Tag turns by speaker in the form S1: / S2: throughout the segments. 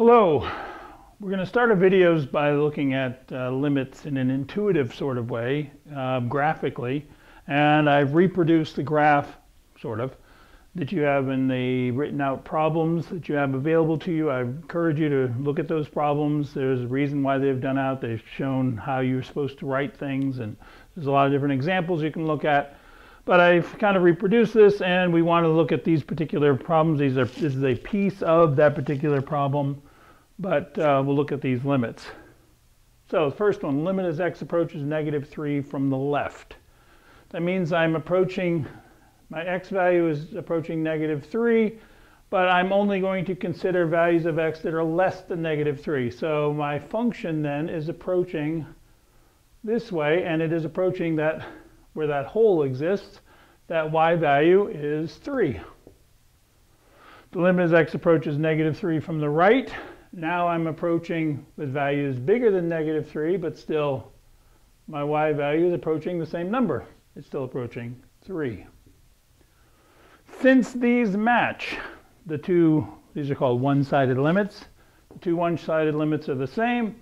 S1: Hello. We're going to start our videos by looking at uh, limits in an intuitive sort of way, uh, graphically. And I've reproduced the graph, sort of, that you have in the written out problems that you have available to you. I encourage you to look at those problems. There's a reason why they've done out. They've shown how you're supposed to write things and there's a lot of different examples you can look at. But I've kind of reproduced this and we want to look at these particular problems. These are, this is a piece of that particular problem, but uh, we'll look at these limits. So the first one, limit as x approaches negative 3 from the left. That means I'm approaching, my x value is approaching negative 3, but I'm only going to consider values of x that are less than negative 3. So my function then is approaching this way, and it is approaching that where that hole exists, that y value is 3. The limit as x approaches negative 3 from the right. Now I'm approaching with values bigger than negative 3, but still my y value is approaching the same number. It's still approaching 3. Since these match, the two, these are called one-sided limits, the two one-sided limits are the same,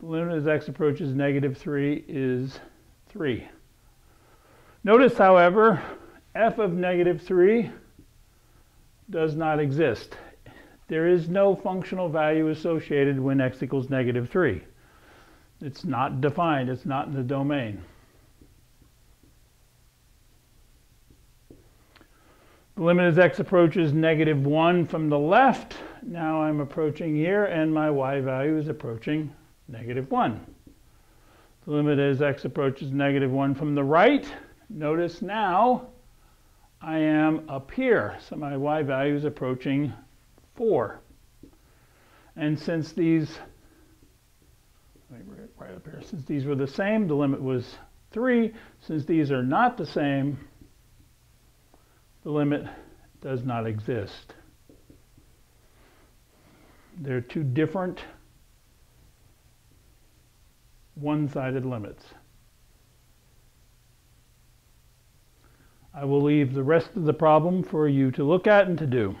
S1: the limit as x approaches negative 3 is 3. Notice, however, f of negative 3 does not exist. There is no functional value associated when x equals negative 3. It's not defined. It's not in the domain. The limit as x approaches negative 1 from the left. Now I'm approaching here, and my y value is approaching negative 1. The limit as x approaches negative 1 from the right. Notice now I am up here, so my y value is approaching 4. And since these, right up here, since these were the same, the limit was 3. Since these are not the same, the limit does not exist. They're two different one-sided limits. I will leave the rest of the problem for you to look at and to do.